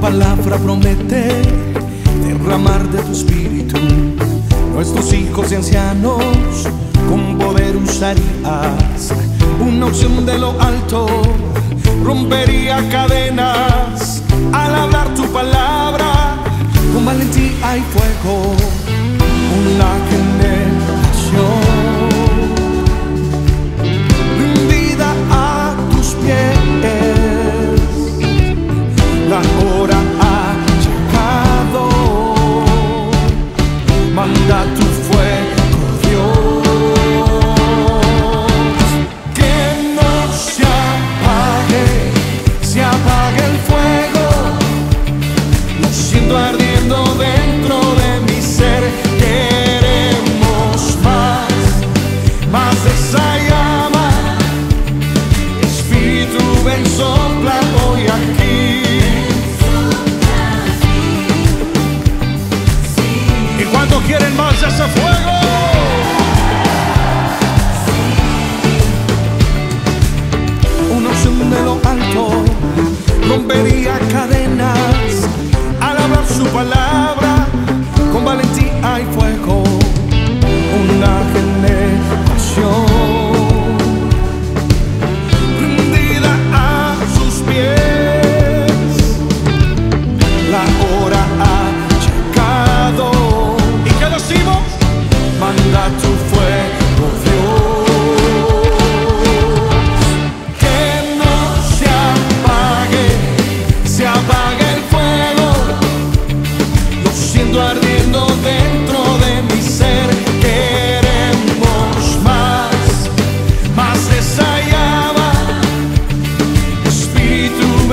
palabra promete derramar de tu espíritu. Nuestros hijos y ancianos con poder usarías una opción de lo alto, rompería cadenas al hablar tu palabra. Con valentía y fuego, con la generación ¿Y cuando quieren más de ese fuego? Una unción de lo alto rompería cadenas al hablar su palabra con valentía y fuego. Una generación a sus pies. La hora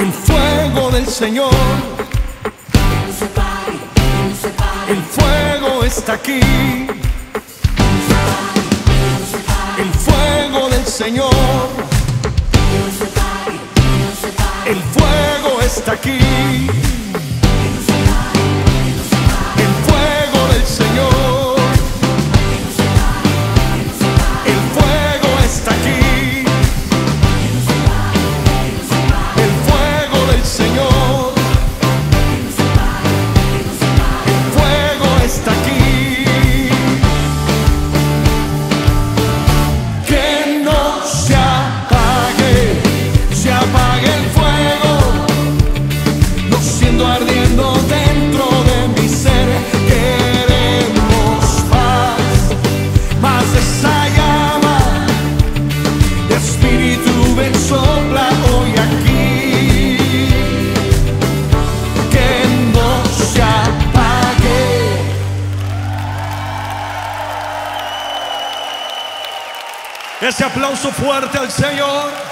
El fuego del Señor. El fuego está aquí. El fuego del Señor. El fuego está aquí. Ese aplauso fuerte al Señor.